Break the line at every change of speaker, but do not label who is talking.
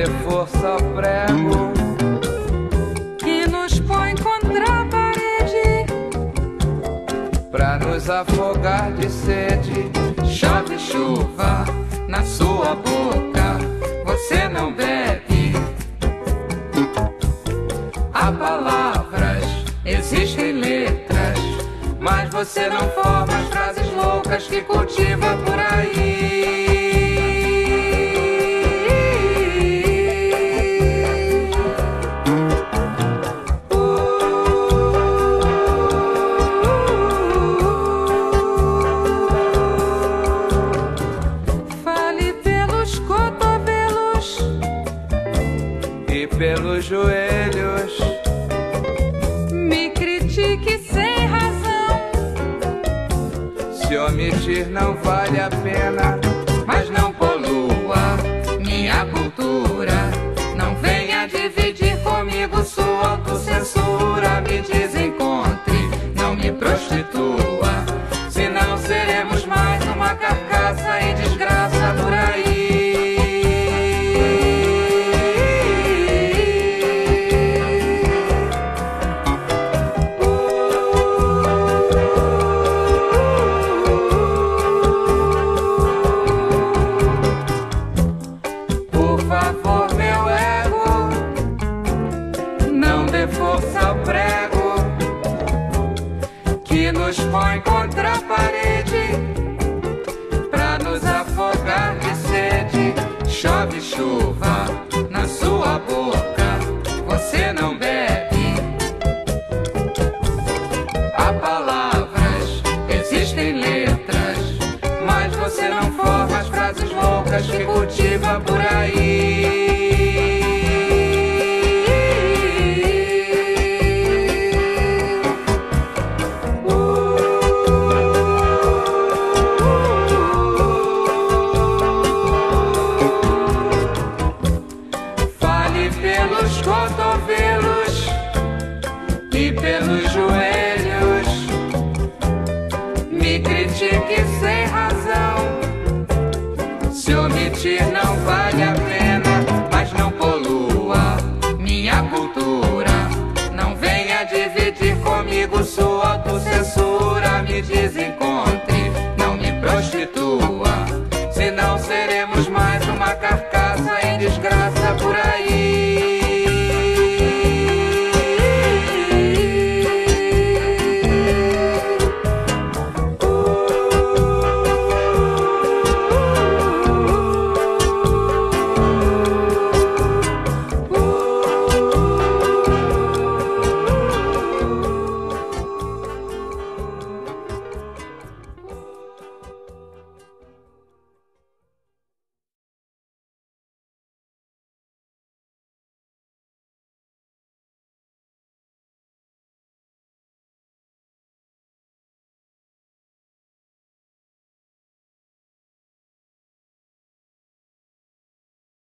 de força prego
que nos põe contra a parede
pra nos afogar de sede.
Chove chuva na sua boca, você não bebe. Há palavras, existem letras, mas você não forma as frases loucas que cultiva por aí.
Pelos joelhos.
me critique sem razão.
Se omitir não vale a pena,
Mas não polua minha cultura. Não venha dividir comigo sua autocensura. Dê força ao prego que nos põe contra a parede pra nos afogar de sede. Chove chuva na sua boca, você não bebe. Há palavras, existem letras, mas você não forma as frases loucas que cultiva e pelos joelhos me critique sem razão. Se omitir não vai.